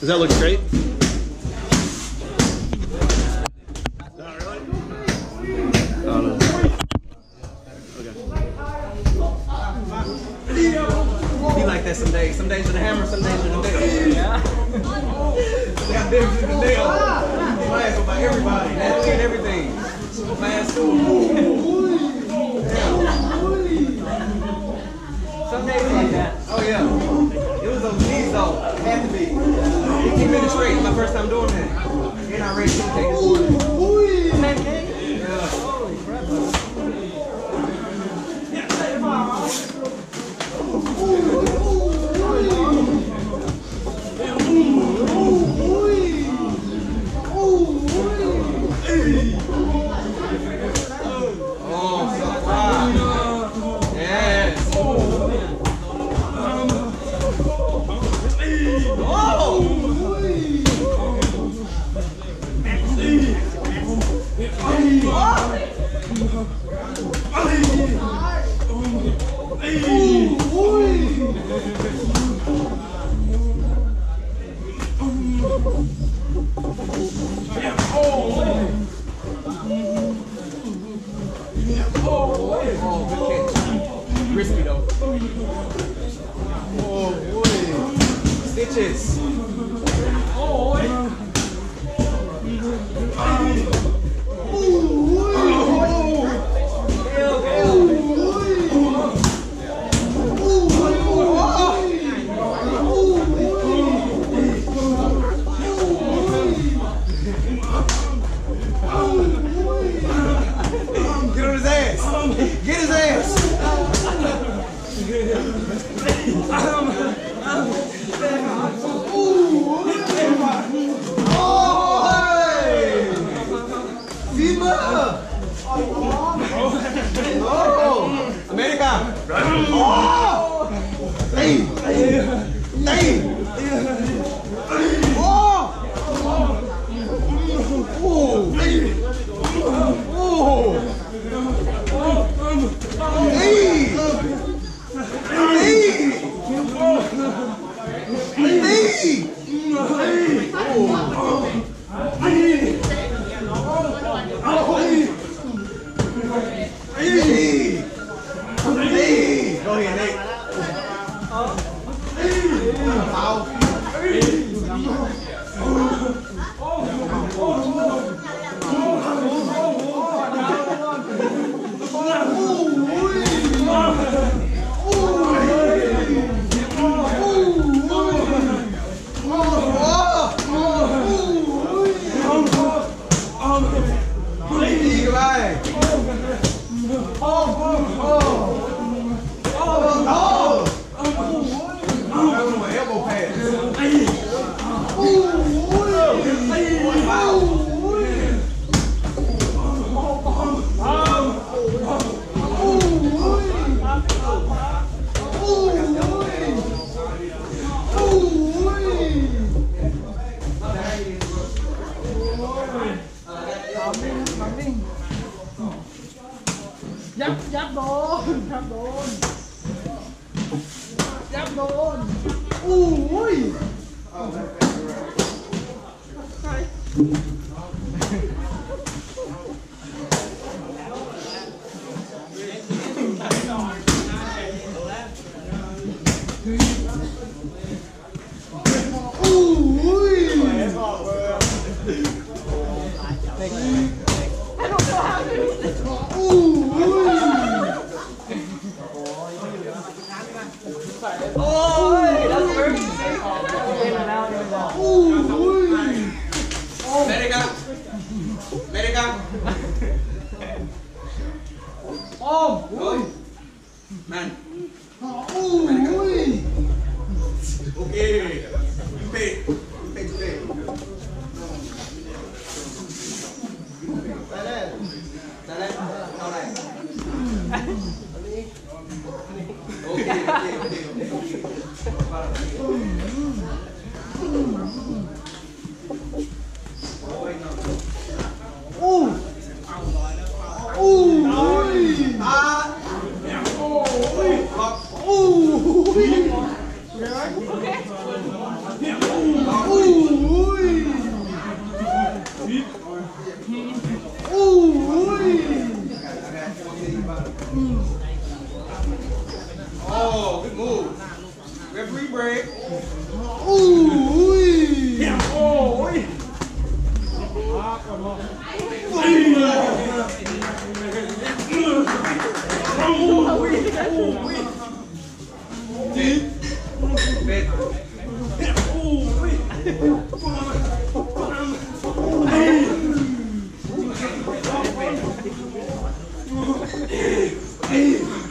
Does that look straight? Be like that some days. Some days with a hammer, some days with a nail. Yeah. Got days with a nail. By everybody. And everything. Fast food. Oh. ยับยับโดนยับโดนยับโดนอู้ยใช่อู้ย Man! ui Okay! Pay! Move. Referee break. Ooh. Yeah. Oh. Hey!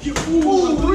Que burro!